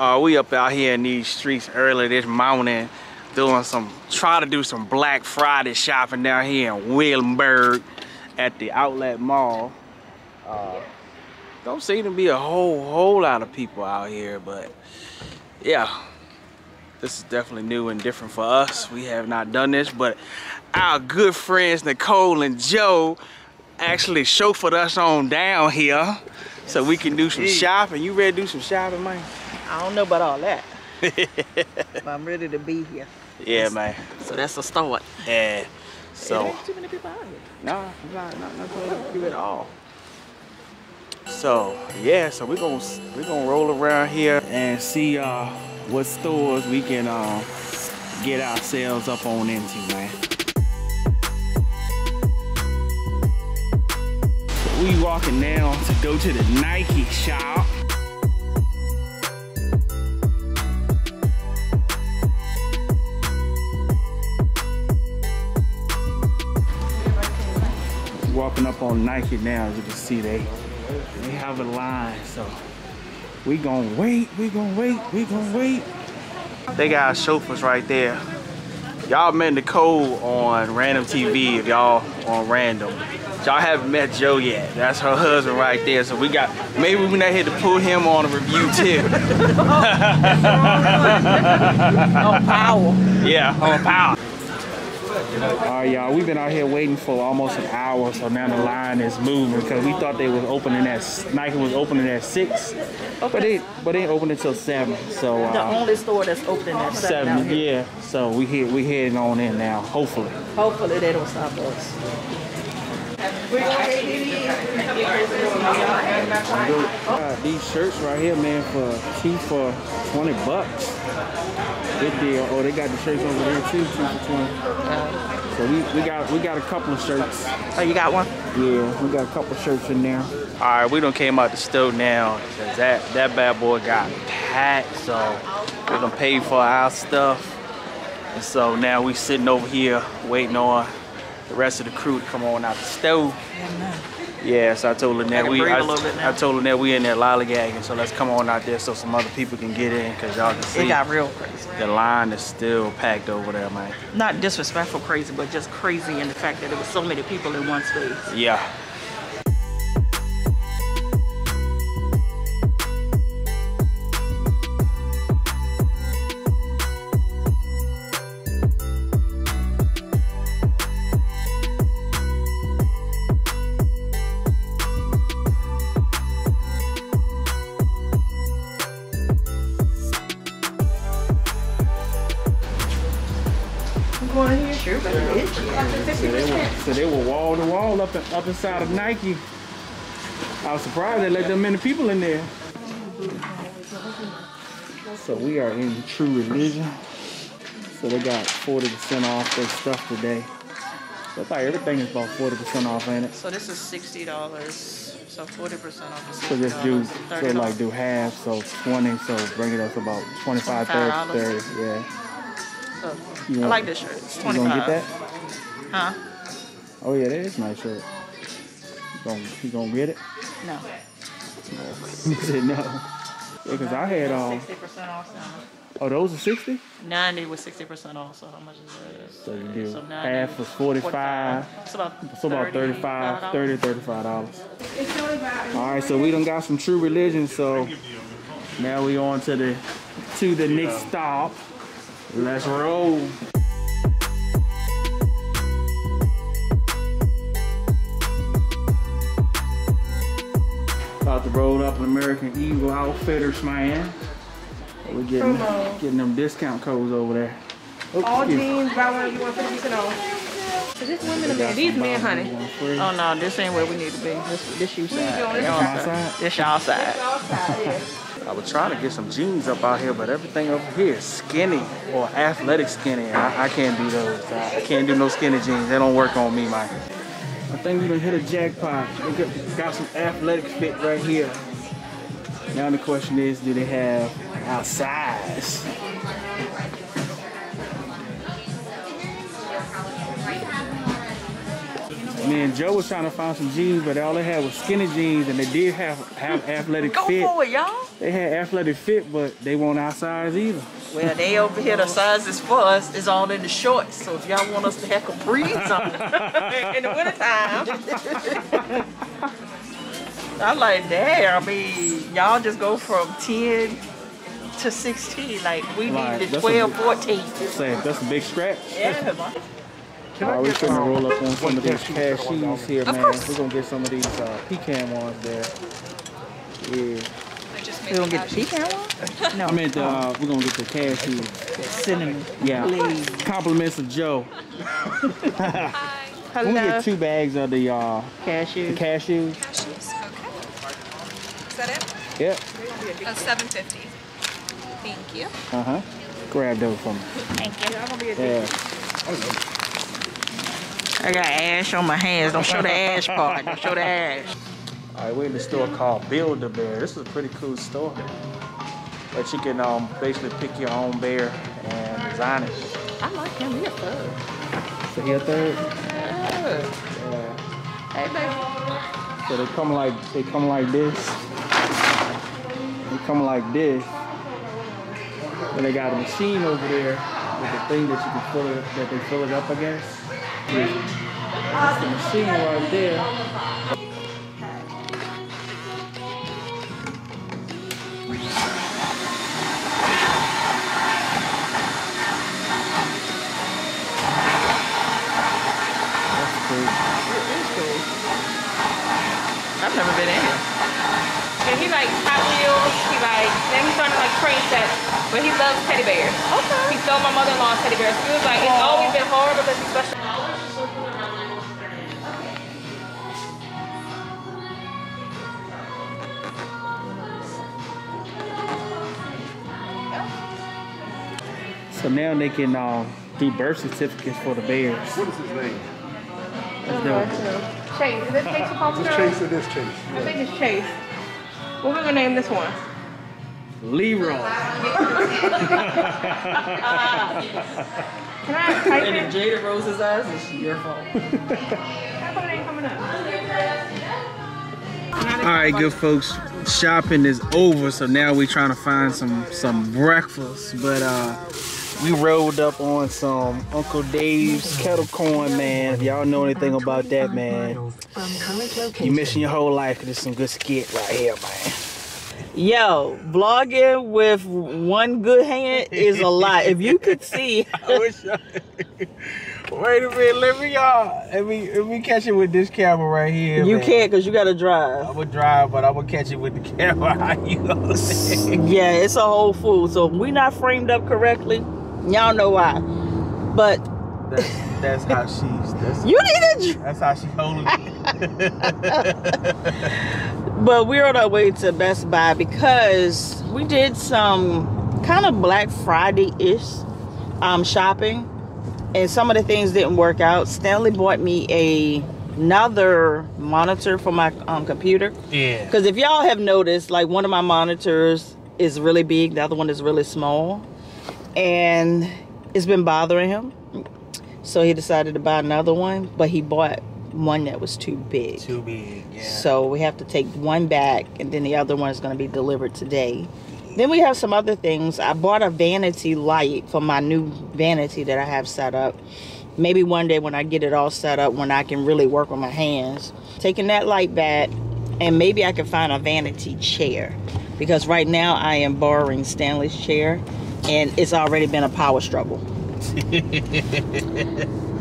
Uh, we up out here in these streets early this morning doing some, trying to do some Black Friday shopping down here in Williamsburg at the Outlet Mall. Uh, don't seem to be a whole, whole lot of people out here, but yeah, this is definitely new and different for us. We have not done this, but our good friends Nicole and Joe actually chauffeured us on down here so we can do some shopping. You ready to do some shopping, man? I don't know about all that. but I'm ready to be here. Yeah, man. So that's a start. Yeah. So. It ain't too many people out here. No, not not not too many people at all. So yeah, so we're gonna we're gonna roll around here and see uh, what stores we can uh, get ourselves up on into, man. So we walking now to go to the Nike shop. Walking up on Nike now, as you can see, they they have a line. So we gonna wait, we gonna wait, we gonna wait. They got chauffeurs right there. Y'all met Nicole on Random TV if y'all on Random. Y'all haven't met Joe yet. That's her husband right there. So we got, maybe we're not here to put him on a review too. on power. Yeah, on power. All right, y'all. We've been out here waiting for almost an hour, so now the line is moving because we thought they was opening at Nike was opening at six, but they but they open until seven. So uh, the only store that's opening at seven. seven yeah. So we head we heading on in now. Hopefully. Hopefully they don't stop us. Uh, these shirts right here, man, for two for 20 bucks. Good deal. Oh, they got the shirts over there too, two for 20. So we, we got we got a couple of shirts. Oh, you got one? Yeah, we got a couple of shirts in there. All right, we done came out the store now because that, that bad boy got packed. So we done paid for our stuff. And so now we sitting over here waiting on the rest of the crew to come on out the stove. Yeah, so I told Lynette we I, a little bit now. I told Lynette we in there lollygagging, so let's come on out there so some other people can get in because y'all can see It got real crazy. the line is still packed over there, man. Not disrespectful crazy, but just crazy in the fact that there was so many people in one space. Yeah. So they were, so they were wall to wall up up inside of Nike. I was surprised they let that many people in there. So we are in True Religion. So they got 40% off their stuff today. So thought everything is about 40% off, ain't it? So this is sixty dollars. So forty percent off is So just do, so like do half, so 20, so bring it up about 25, 30, $25. 30, yeah. So, You I like this shirt. It's You twenty gonna get that? Huh? Oh yeah, that is a nice shirt. You gonna, you gonna get it? No. he said no. Yeah, because I had, um, Sixty percent off now. oh, those are 60? 90 was 60% off, so how much is that? So you do So 90 half was 45. It's about, So about 35, $35. 30, 35 dollars. All right, so we done got some true religion. So now we on to the to the next stop. Let's roll. About to roll up an American Eagle Outfitters, man. We're getting Promo. getting them discount codes over there. Oh, All jeans, buy one, you want 50% off. Is this women or men? These men, honey. Oh no, this ain't where we need to be. This, this you side. doing? Y'all My side. side? This y'all side. I was trying to get some jeans up out here, but everything over here is skinny or athletic skinny. I, I can't do those. I, I can't do no skinny jeans. They don't work on me, man. I think we done hit a jackpot. We got, got some athletic fit right here. Now the question is, do they have our size? Me and Joe was trying to find some jeans, but all they had was skinny jeans, and they did have have athletic Go fit. for it, y'all. They had athletic fit, but they won't our size either. Well, they over here, the sizes for us is all in the shorts. So if y'all want us to have capris on in the wintertime, I'm like, damn, I mean, y'all just go from 10 to 16. Like, we need the that's a 12, 14. Say, that's a big scratch. Yeah, man. All right, we're gonna roll up on some of these cashews here, man. We're gonna get some of these uh, pecan ones there. Yeah. We gonna get the pecan one? No. I meant uh, we're gonna get the cashews. cinnamon. Yeah. Please. Compliments of Joe. We're gonna get two bags of the uh, the Cashews. cashews. Cashews, okay. Is that it? Yep. Oh, 750. Thank you. Uh huh. Grab those for me. Thank you. Yeah. I got ash on my hands. Don't show the ash part. Don't show the ash. All right, we're in the store called Build a Bear. This is a pretty cool store. But you can um, basically pick your own bear and design it. I like him. He a thug. So here, third. Yeah. Yeah. Hey, baby. So they come like they come like this. They come like this. And they got a machine over there with the thing that you can fill it that they fill it up, I guess. That's the machine right there. That's cool. I've never been in here. And he like Hot Wheels. He like then he's starting like train sets, but he loves teddy bears. Okay. He stole my mother-in-law's teddy bears. He was like, it's always been hard because he's special. So now they can uh, do birth certificates for the bears. What is his name? That's dope. Chase. Is it Chase supposed This Chase or this Chase? I think it's Chase. What we gonna name this one? Leroy. Can I type And it? if Jada rolls his eyes, it's your fault. How come it ain't coming up? All right, good folks. Shopping is over, so now we're trying to find some some breakfast. But uh, we rolled up on some Uncle Dave's kettle corn, man. If y'all know anything about that, man, you missing your whole life 'cause it's some good skit right here, man. Yo, vlogging with one good hand is a lot. If you could see, I wish I... Wait a minute, let me uh, let me let me catch it with this camera right here. you man. can't because you got to drive. I drive. would drive, but I would catch it with the camera. You gonna say? Yeah, it's a whole fool. So if we not framed up correctly, y'all know why. But That's, that's how she's. That's, you need dri- that's how she holding it. But we're on our way to Best Buy because we did some kind of Black Friday ish um, shopping, and some of the things didn't work out. Stanley bought me a another monitor for my um, computer. Yeah. Because if y'all have noticed, like one of my monitors is really big, the other one is really small, and it's been bothering him. So he decided to buy another one, but he bought one that was too big. Too big. Yeah. So we have to take one back, and then the other one is going to be delivered today. Then we have some other things. I bought a vanity light for my new vanity that I have set up. Maybe one day when I get it all set up, when I can really work with my hands, taking that light back, and maybe I can find a vanity chair because right now I am borrowing Stanley's chair, and it's already been a power struggle.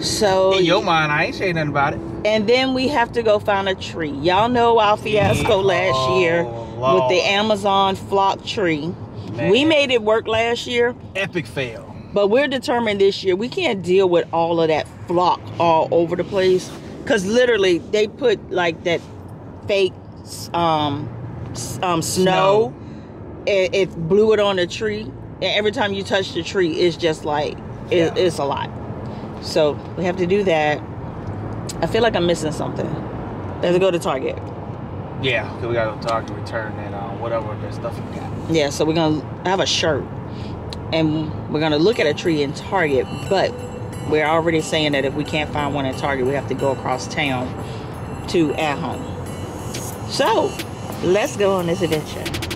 so In your mind, I ain't saying nothing about it. and then we have to go find a tree. Y'all know our fiasco last year with the Amazon flock tree. Man. We made it work last year, Epic fail. but we're determined this year we can't deal with all of that flock all over the place. Cause literally they put like that fake um, um, snow. It, it blew it on the tree, every time you touch the tree, it's just like it, it's a lot. So we have to do that. I feel like I'm missing something. Let's go to Target. Yeah, because we got to talk to Target, return that uh, whatever that stuff you got. Yeah, so we're gonna have a shirt, and we're gonna look at a tree in Target. But we're already saying that if we can't find one at Target, we have to go across town to At Home. So, let's go on this adventure.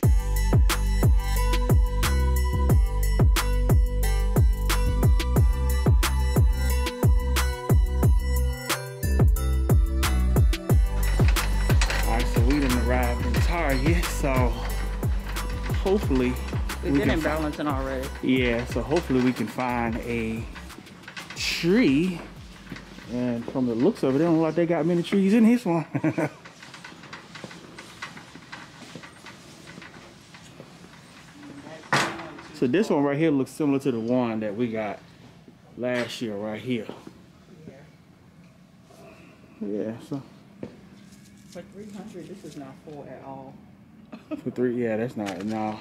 In so hopefully We've we been can in Burlington already. Yeah, so hopefully we can find a tree. And from the looks of it, they don't look like they got many trees in this one. so this one right here looks similar to the one that we got last year right here. Yeah, so For 300 this is not full at all. for three, yeah, that's not, no.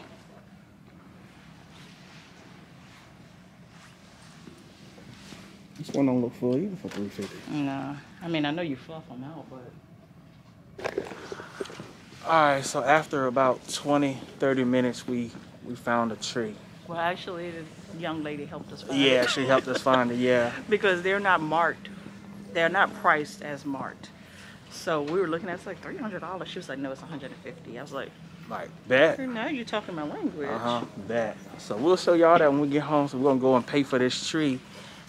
This one don't look full either for 350. No, I mean, I know you fluff them out, but Alright, so after about 20, 30 minutes, we, we found a tree. well, actually, the young lady helped us. Find Yeah, it. she helped us find it, yeah. because they're not marked. They're not priced as marked. So we were looking at it's like three hundred dollars. She was like, no, it's one hundred and fifty. I was like, Like, bet. now you're talking my language. Uh-huh, bet. So we'll show y'all that when we get home. So we're gonna go and pay for this tree.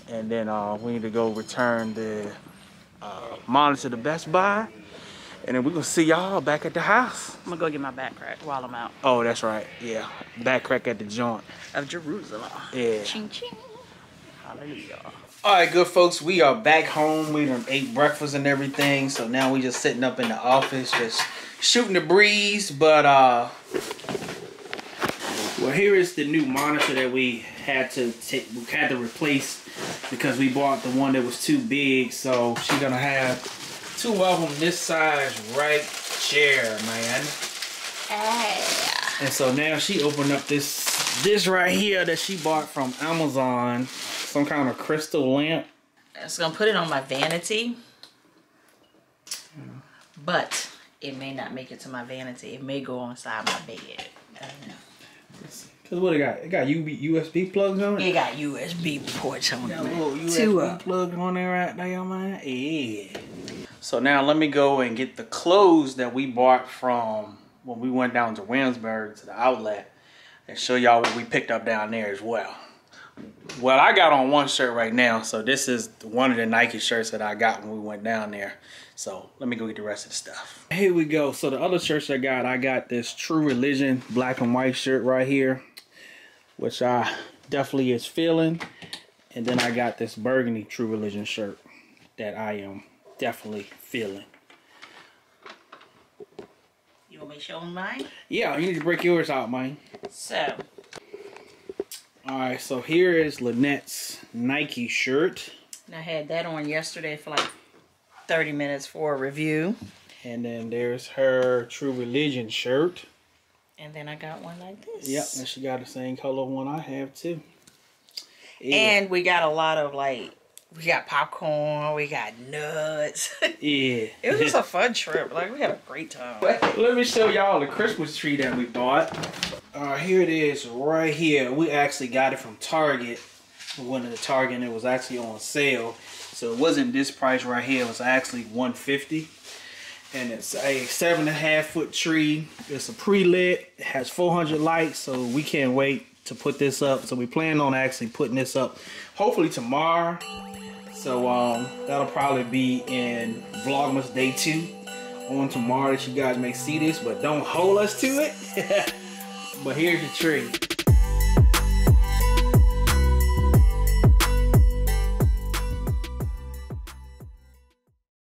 And then uh, we need to go return the uh, monitor to Best Buy. And then we're gonna see y'all back at the house. I'm gonna go get my back crack while I'm out Oh, that's right. Yeah. Back crack at the joint. of Jerusalem. Yeah. Ching ching. Hallelujah. All right, good folks. We are back home. We done ate breakfast and everything. So now we just sitting up in the office, just shooting the breeze. But uh, well, here is the new monitor that we had to take, we had to replace because we bought the one that was too big. So she's gonna have two of them this size right chair, man. And so now she opened up this this right here that she bought from Amazon, some kind of crystal lamp. I was gonna put it on my vanity, but it may not make it to my vanity. It may go inside my bed. I don't know. Cause what it got? It got UB, USB plugs on it. It got USB ports on Got a it. little USB Two plug on there right there, man. Yeah. So now let me go and get the clothes that we bought from when we went down to Williamsburg to the outlet and show y'all what we picked up down there as well. Well, I got on one shirt right now, so this is one of the Nike shirts that I got when we went down there. So let me go get the rest of the stuff. Here we go. So the other shirts I got, I got this True Religion black and white shirt right here, which I definitely is feeling. And then I got this burgundy True Religion shirt that I am definitely feeling. You want me to show mine? Yeah, you need to break yours out, mine. So, All right, so here is Lynette's Nike shirt. I had that on yesterday for like 30 minutes for a review. And then there's her True Religion shirt. And then I got one like this. Yep, and she got the same color one I have too. Yeah. And we got a lot of like, we got popcorn, we got nuts. yeah. it was just a fun trip. Like, we had a great time. Let me show y'all the Christmas tree that we bought. Alright, here it is right here. We actually got it from Target. One of the Target and it was actually on sale. So it wasn't this price right here. It was actually 150 And it's a seven and a half foot tree. It's a pre-lit. It has 400 lights. So we can't wait to put this up. So we plan on actually putting this up hopefully tomorrow. So um, that'll probably be in Vlogmas Day 2 on tomorrow that you guys may see this, but don't hold us to it. but here's the tree.